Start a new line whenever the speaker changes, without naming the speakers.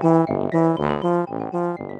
ハハハハ。